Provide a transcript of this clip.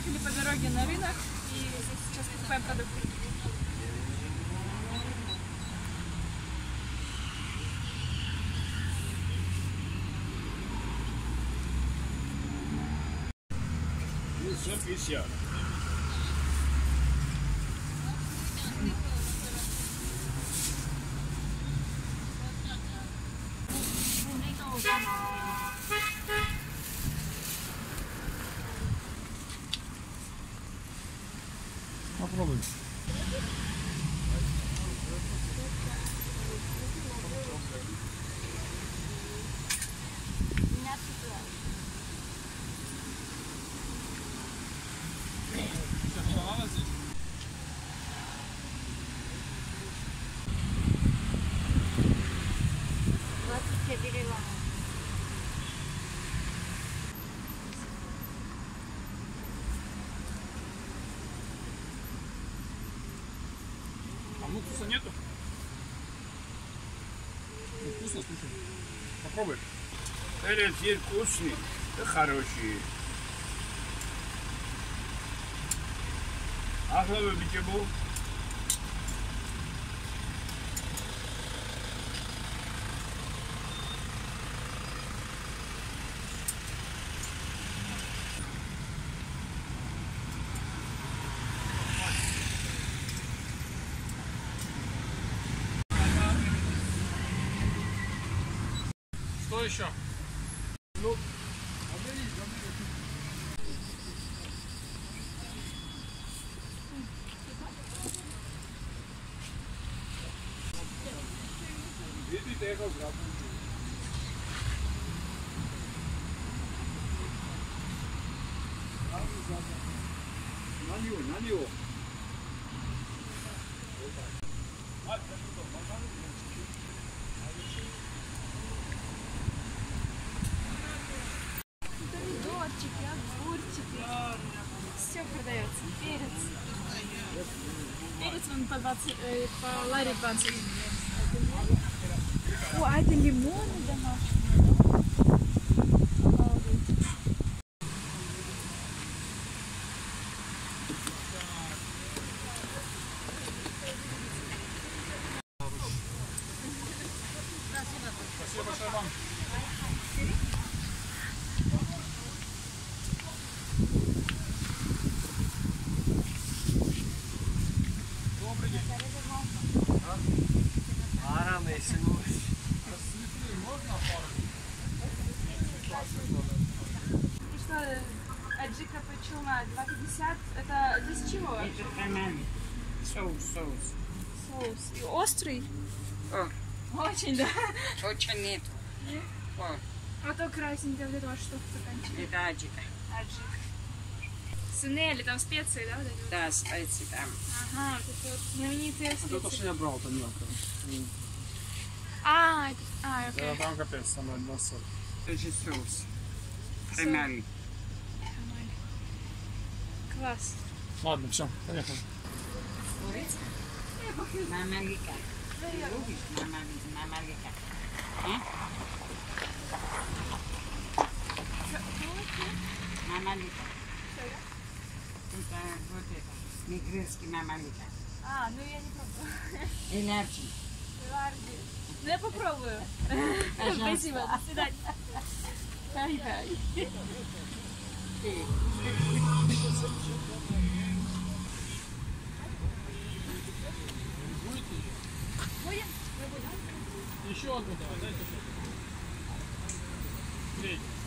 приехали по дороге на рынок и сейчас покупаем продукты. Все 50. Попробуй. А уксуса нету? Ну, вкусно, слушай. Попробуй. Перец есть вкусный, да хороший. Ахла любите был? Что еще? Видите, я как граб. На него, на него. Помидорчики, Все продается. Перец. Перец он по 20, э, по ларе 20. О, а это лимоны домашние. Можно пару? Что, аджика почем? 2,50? Это здесь чего? Это бананы. Соус, соус. Соус. И острый? О, Очень, да. очень нету. О, А то красненькое, вот это вот что в стаканчике. это аджика. Аджик. Сунели, там специи, да? Вот эти вот? Да, специи там. Ага, вот это вот знаменитые Вот это, что специи. я брал, там мелко. А, это... А, окей. Да, там капец, там одна соль. Это же соус. Премиальный. Класс. Ладно, все, поехали. Мамалика. Ты любишь мамали- мамалика? А? Мамалика. Это вот это. Негринский мамалика. А, ну я не пробую. Энергии. Ларди. Ну я попробую. Спасибо, до свидания. Еще одну давай, дайте. Третью.